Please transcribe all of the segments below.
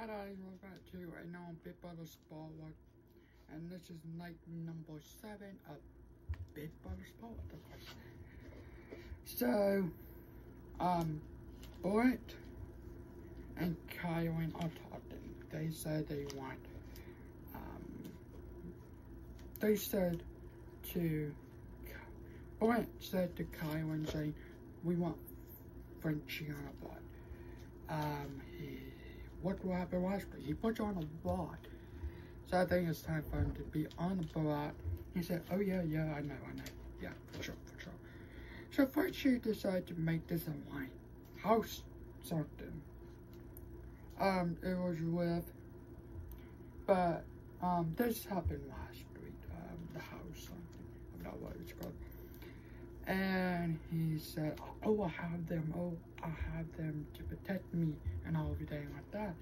Hi guys, welcome back to another Big Brother Spotlight. And this is night number seven of Big Brother Spotlight. So, um, Brent and Kyron are talking. They said they want, um, they said to, Brent said to Kyron saying, we want Frenchie on a butt. Um, what will happen last week? He put you on a bot. So I think it's time for him to be on the bot. He said, oh yeah, yeah, I know, I know. Yeah, for sure, for sure. So first she decided to make this a wine house something. Um, it was with, but, um, this happened last week, um, the house something. I forgot what it's called. And he said, oh, I have them, oh, I have them to protect me and everything like that.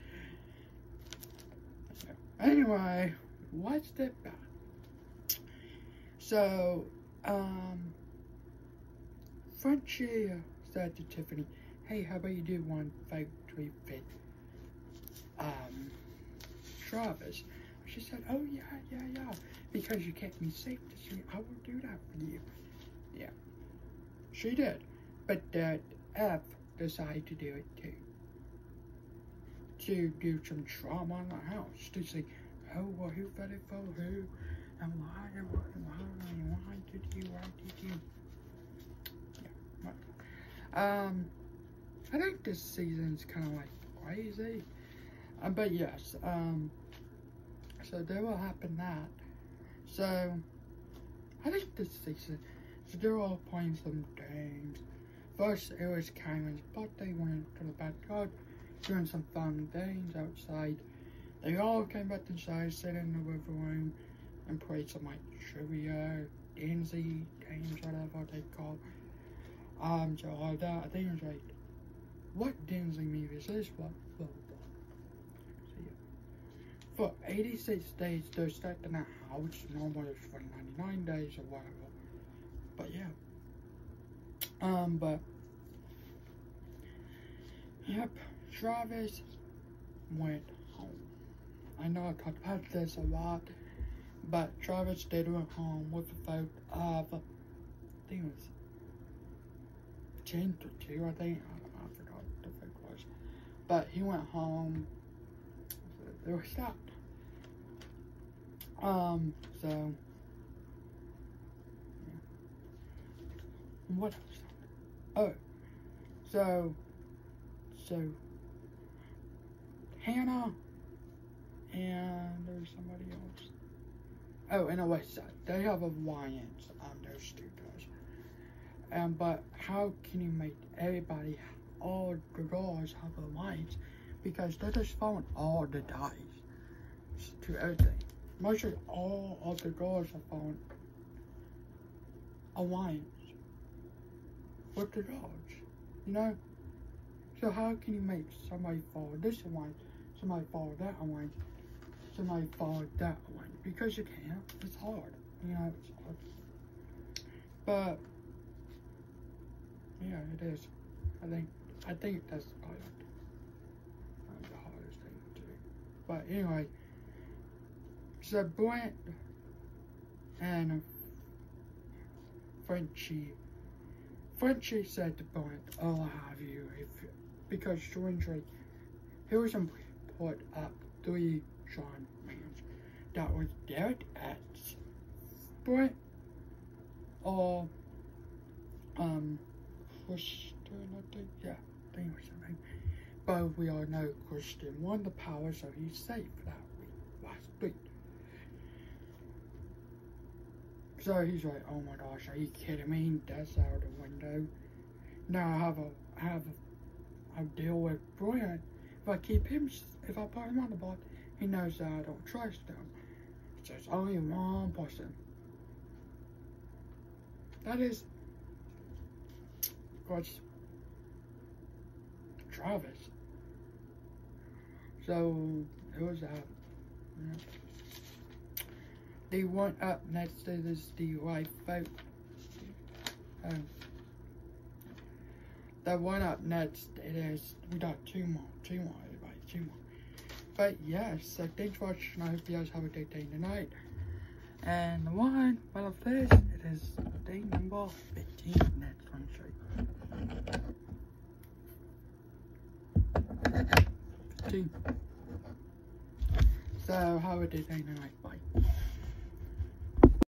So, anyway, what's that about? So, um, Frenchie said to Tiffany, hey, how about you do one factory fit, um, Travis? She said, oh, yeah, yeah, yeah, because you kept me safe I will do that for you. Yeah. She did, but that F decided to do it too. To do some trauma in the house, to say, oh, well, who it for who, and why, and why, and why, and why did you, why did you? Um, I think this season's kind of like crazy. Um, but yes, um, so there will happen that. So, I think this season all playing some games. First, it was Kyron's birthday, went to the backyard, doing some fun games outside. They all came back inside, sat in the river room, and played some like trivia, Disney games, whatever they call. Um, so all that. I think it was like, what Disney movie is this? What? So yeah. For 86 days, they're stuck in a house. Normally it's for 99 days or whatever. But yeah. Um, but yep, Travis went home. I know I talked about this a lot, but Travis did went home with the vote of I think it was ten to two, I think. I know, I forgot what the vote was. But he went home. They were stopped. Um, so What? Oh, so, so, Hannah and there's somebody else. Oh, and a Side. They have alliance on two guys. Um, but how can you make everybody, all the girls have alliance? Because they're just throwing all the dice to everything. Mostly all of the girls are throwing alliance with the dogs, you know? So how can you make somebody follow this one, somebody follow that one, somebody follow that one? Because you can't. It's hard. You know, it's hard. But yeah, it is. I think I think that's probably like the hardest thing to do. But anyway, so Brent and Frenchie Frenchie said to Bond, I'll have you if because strangely he was put up three John Mans that was dead at Brent or um Christian I think yeah I think it was something. But we all know Christian won the power so he's safe that week last week. So he's like, oh my gosh, are you kidding me? That's out the window. Now I have a, I have a, a deal with Brian. If I keep him, if I put him on the board, he knows that I don't trust him. So it's only one person. That is, of course, Travis. So it was that. The one up next to this the right vote. Um, the one up next it is we got two more, two more everybody, two more. but yes, so thanks for watching. I hope you guys have a great day tonight. And the one, well, of this, it is day number 15. Next one, show 15. So, have a good day tonight.